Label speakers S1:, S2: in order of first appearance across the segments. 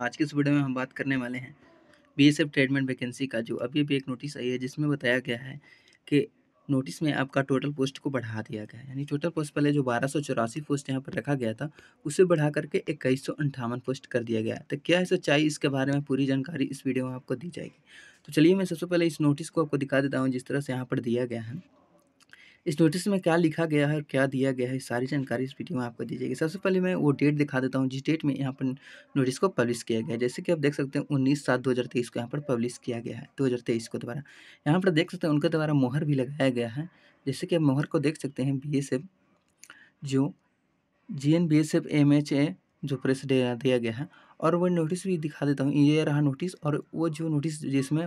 S1: आज के इस वीडियो में हम बात करने वाले हैं B S F tradesman vacancy का, जो अभी अभी एक नोटिस आई है, जिसमें बताया गया है कि नोटिस में आपका टोटल पोस्ट को बढ़ा दिया गया है। यानी टोटल पोस्ट पहले जो बारह सौ चौरासी पोस्ट यहाँ पर रखा गया था, उसे बढ़ा करके इक्कीस सौ अंठावन पोस्ट कर दिया गया तो क्या है सच्चाई? इसके बारे में पूरी जानकारी इस वीडियो में आपको दी जाएगी। तो चलिए मैं सबसे पहले इस नोटिस को आपको दिखा देता हूँ, जिस तरह से यहाँ पर दिया गया है। इस नोटिस में क्या लिखा गया है और क्या दिया गया है सारी जानकारी इस वीडियो में आपको दी जाएगी। सबसे पहले मैं वो डेट दिखा देता हूँ, जिस डेट में यहाँ पर नोटिस को पब्लिश किया गया है। जैसे कि आप देख सकते हैं, उन्नीस सात दो हज़ार तेईस को यहाँ पर पब्लिश किया गया है, दो हज़ार तेईस को द्वारा यहाँ पर देख सकते हैं, उनके द्वारा मोहर भी लगाया गया है। जैसे कि आप मोहर को देख सकते हैं BSF जो G N B S F M H A जो प्रेस दिया गया है। और वो नोटिस भी दिखा देता हूँ, ये रहा नोटिस और वो जो नोटिस जिसमें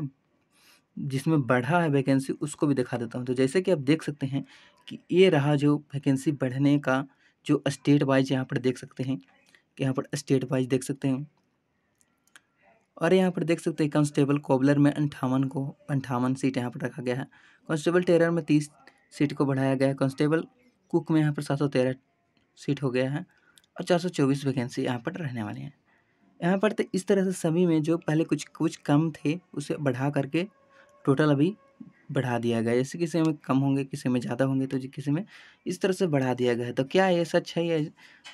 S1: जिसमें बढ़ा है वैकेंसी उसको भी दिखा देता हूँ। तो जैसे कि आप देख सकते हैं कि ये रहा जो वैकेंसी बढ़ने का जो स्टेट वाइज यहाँ पर देख सकते हैं, कि यहाँ पर स्टेट वाइज देख सकते हैं। और यहाँ पर देख सकते हैं कांस्टेबल कोबलर में अंठावन को, अंठावन सीट यहाँ पर रखा गया है। कांस्टेबल टेरर में तीस सीट को बढ़ाया गया है। कांस्टेबल कुक में यहाँ पर सात सौ तेरह सीट हो गया है और चार सौ चौबीस वैकेंसी यहाँ पर रहने वाली हैं। यहाँ पर तो इस तरह से सभी में जो पहले कुछ कुछ कम थे, उसे बढ़ा करके टोटल अभी बढ़ा दिया गया जैसे किसी में कम होंगे, किसी में ज़्यादा होंगे तो किसी में इस तरह से बढ़ा दिया गया है। तो क्या ये सच है,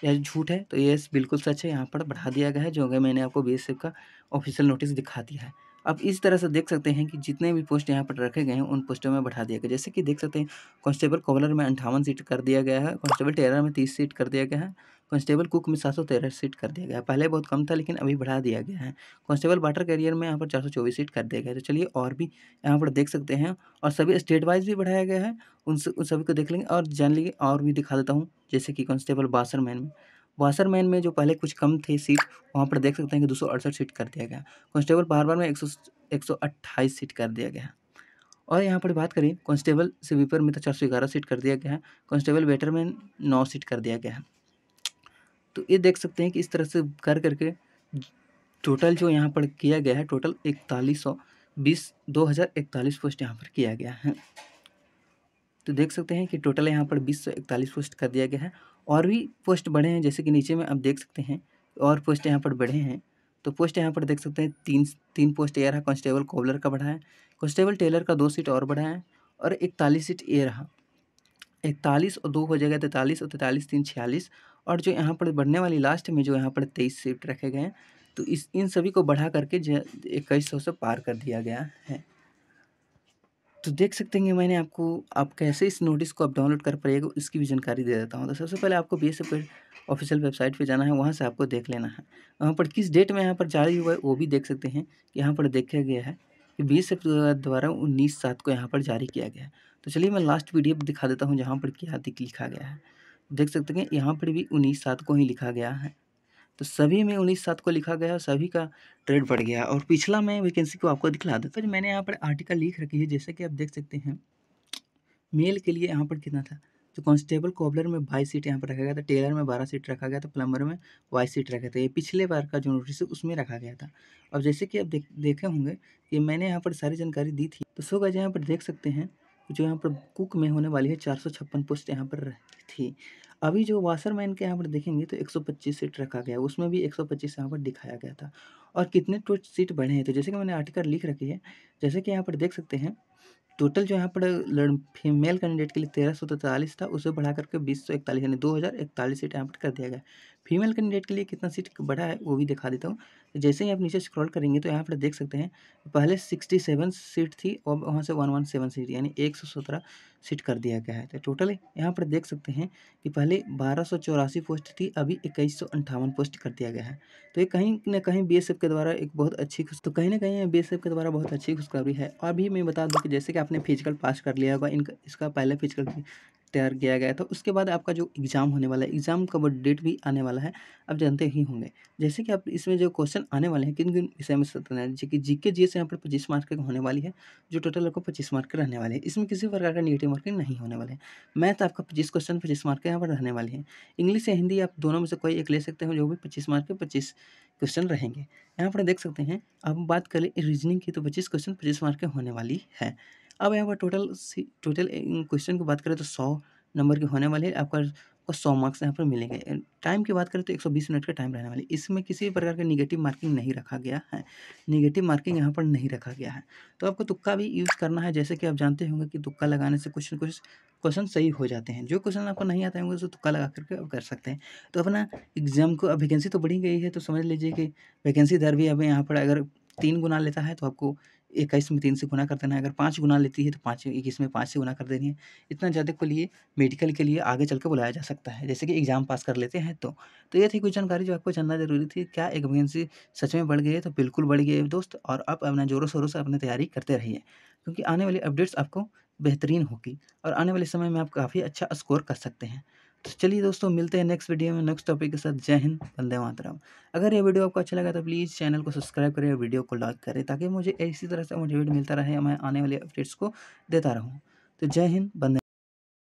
S1: या झूठ है? तो ये बिल्कुल सच है। यहाँ पर बढ़ा दिया गया है, जो कि मैंने आपको बी का ऑफिशियल नोटिस दिखा दिया है। अब इस तरह से देख सकते हैं कि जितने भी पोस्ट यहाँ पर रखे गए हैं, उन पोस्टों में बढ़ा दिया गया जैसे कि देख सकते हैं, कांस्टेबल कोवलर में अंठावन सीट कर दिया गया है, कांस्टेबल टेरर में तीस सीट कर दिया गया है। कांस्टेबल कुक में सात सौ तेरह सीट कर दिया गया। पहले बहुत कम था, लेकिन अभी बढ़ा दिया गया है। कांस्टेबल वाटर कैरियर में यहाँ पर चार सौ चौबीस सीट कर दिया गया तो चलिए और भी यहाँ पर देख सकते हैं और सभी स्टेट वाइज भी बढ़ाया गया है। उन सभी को देख लेंगे और जान लीजिए और भी दिखा देता हूँ, जैसे कि कांस्टेबल बासरमैन में। वासरमैन में जो पहले कुछ कम थे सीट, वहाँ पर देख सकते हैं कि दो सौ अड़सठ सीट कर दिया गया। कांस्टेबल बार में एक सौ एक सौ अट्ठाईस सीट कर दिया गया और यहाँ पर बात करें, कांस्टेबल स्वीपर में तो चार सौ ग्यारह सीट कर दिया गया है। कांस्टेबल वेटर में नौ सीट कर दिया गया है। तो ये देख सकते हैं कि इस तरह से कर करके टोटल जो यहाँ पर किया गया है, टोटल इकतालीस सौ बीस दो हज़ार इकतालीस पोस्ट यहाँ पर किया गया है। तो देख सकते हैं कि टोटल यहाँ पर बीस सौ इकतालीस पोस्ट कर दिया गया है और भी पोस्ट बढ़े हैं, जैसे कि नीचे में आप देख सकते हैं और पोस्ट यहाँ पर बढ़े हैं। तो पोस्ट यहाँ पर देख सकते हैं, तीन तीन पोस्ट ये रहा, कांस्टेबल कोबलर का बढ़ा है, कांस्टेबल टेलर का दो सीट और बढ़ा है और इकतालीस सीट ये रहा। इकतालीस और दो हो जाएगा, तैंतालीस और तैंतालीस, तीन छियालीस और जो यहाँ पर बढ़ने वाली लास्ट में जो यहाँ पर तेईस सीट रखे गए हैं तो इस, इन सभी को बढ़ा करके इक्कीस सौ से पार कर दिया गया है। तो देख सकते हैं मैंने आपको, आप कैसे इस नोटिस को आप डाउनलोड कर पाइएगा इसकी भी जानकारी दे देता हूँ। तो सबसे पहले आपको B S F official website पे जाना है, वहाँ से आपको देख लेना है। वहाँ पर किस डेट में यहाँ पर जारी हुआ है, वो भी देख सकते हैं यहाँ पर देखा गया है कि बी बीस द्वारा उन्नीस सात को यहाँ पर जारी किया गया है। तो चलिए मैं लास्ट वीडियो दिखा देता हूँ, जहाँ पर क्या लिखा गया है। देख सकते हैं यहाँ पर भी उन्नीस सात को ही लिखा गया है। तो सभी में उन्नीस सात को लिखा गया सभी का ट्रेड बढ़ गया और पिछला मैं वैकेंसी को आपको दिखला देता हूँ मैंने यहाँ पर आर्टिकल लिख रखी है, जैसे कि आप देख सकते हैं। मेल के लिए यहाँ पर कितना था? तो कांस्टेबल कोबलर में बाईस सीट यहाँ पर रखा गया था टेलर में बारह सीट रखा गया था प्लम्बर में बाईस सीट रखा था। ये पिछले बार का जो नोटिस है, उसमें रखा गया था। अब जैसे कि आप देख, देखे होंगे कि मैंने यहाँ पर सारी जानकारी दी थी। तो सो गज यहाँ पर देख सकते हैं जो यहाँ पर कुक में होने वाली है, चार सौ छप्पन पोस्ट यहाँ पर थी। अभी जो वाशरमैन के यहाँ पर देखेंगे तो 125 सीट रखा गया, उसमें भी 125 यहाँ पर दिखाया गया था। और कितने तो सीट बढ़े हैं तो जैसे कि मैंने आर्टिकल लिख रखी है, जैसे कि यहाँ पर देख सकते हैं टोटल जो यहाँ पर फीमेल कैंडिडेट के लिए तेरह सौ तैंतालीस था, उसे बढ़ा करके बीस सौ इकतालीस, यानी दो हज़ार इकतालीस सीट यहाँ पर कर दिया गया। फीमेल कैंडिडेट के लिए कितना सीट बढ़ा है, वो भी दिखा देता हूँ। जैसे ही आप नीचे स्क्रॉल करेंगे तो यहाँ पर देख सकते हैं, पहले सिक्सटी सेवन सीट थी और वहाँ से वन वन सेवन सीट, यानी एक सौ सत्रह सीट कर दिया गया है। तो टोटल यहाँ पर देख सकते हैं कि पहले बारह सौ चौरासी पोस्ट थी, अभी इक्कीस सौ अंठावन पोस्ट कर दिया गया है। तो ये कहीं ना कहीं बीएसएफ के द्वारा एक बहुत अच्छी तो कहीं ना कहीं बीएसएफ के द्वारा बहुत अच्छी खुशखबरी है। और भी मैं बता दूँ कि जैसे कि आपने फ़िज़िकल पास कर लिया होगा, इनका, इसका पहले फ़िज़िकल तैयार किया गया था उसके बाद आपका जो एग्ज़ाम होने वाला है, एग्ज़ाम का डेट भी आने वाला है, आप जानते ही होंगे। जैसे कि आप इसमें जो क्वेश्चन आने वाले हैं किन किन विषय में सत्रह जी जी के जी से यहाँ पर पच्चीस मार्क की होने वाली है, जो टोटल आपको पच्चीस मार्क के रहने वाले हैं। इसमें किसी प्रकार का निगेटिव मार्किंग नहीं होने वाले मैथ आपका पच्चीस क्वेश्चन, पच्चीस मार्क के यहाँ पर रहने वाली है। इंग्लिश या हिंदी आप दोनों में से कोई एक ले सकते हो, जो भी पच्चीस मार्क के पच्चीस क्वेश्चन रहेंगे। यहाँ पर देख सकते हैं अब बात करें रीजनिंग की तो पच्चीस क्वेश्चन पच्चीस मार्क के होने वाली है। अब यहाँ पर टोटल टोटल क्वेश्चन की बात करें तो सौ नंबर के होने वाले आपका सौ मार्क्स यहाँ पर मिलेंगे। टाइम की बात करें तो एक सौ बीस मिनट का टाइम रहने वाली इसमें किसी भी प्रकार का निगेटिव मार्किंग नहीं रखा गया है। निगेटिव मार्किंग यहाँ पर नहीं रखा गया है। तो आपको तुक्का भी यूज़ करना है, जैसे कि आप जानते होंगे कि तुक्का लगाने से कुछ न कुछ क्वेश्चन सही हो जाते हैं। जो क्वेश्चन आपको नहीं आते होंगे उसको तुक्का लगा करके आप कर सकते हैं। तो अपना एग्ज़ाम को, अब वैकेंसी तो बढ़ी गई है तो समझ लीजिए कि वैकेंसी दर भी अब यहाँ पर अगर तीन गुना लेता है तो आपको इक्कीस में तीन से गुना कर देना है। अगर पाँच गुना लेती है तो पाँच, इक्कीस में पाँच से गुना कर देनी है। इतना ज़्यादा को लिए मेडिकल के लिए आगे चल के बुलाया जा सकता है। जैसे कि एग्ज़ाम पास कर लेते हैं तो। तो ये थी कुछ जानकारी जो आपको जानना ज़रूरी थी। क्या एक वैकेंसी सच में बढ़ गई है? तो बिल्कुल बढ़ गई है दोस्त, और आप अपना जोरों शोरों से अपनी तैयारी करते रहिए, क्योंकि आने वाली अपडेट्स आपको बेहतरीन होगी, और आने वाले समय में आप काफ़ी अच्छा स्कोर कर सकते हैं। तो चलिए दोस्तों, मिलते हैं नेक्स्ट वीडियो में नेक्स्ट टॉपिक के साथ। जय हिंद, वंदे मातरम। अगर ये वीडियो आपको अच्छा लगा तो प्लीज़ चैनल को सब्सक्राइब करें और वीडियो को लाइक करें, ताकि मुझे इसी तरह से मोटिवेट मिलता रहे मैं आने वाले अपडेट्स को देता रहूँ। तो जय हिंद, वंदे